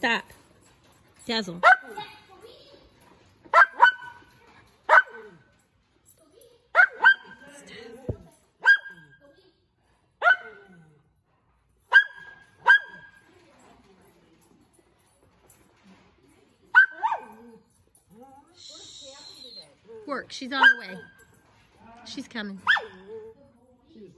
Stop. Dazzle. Work. She's on her way. She's coming. She.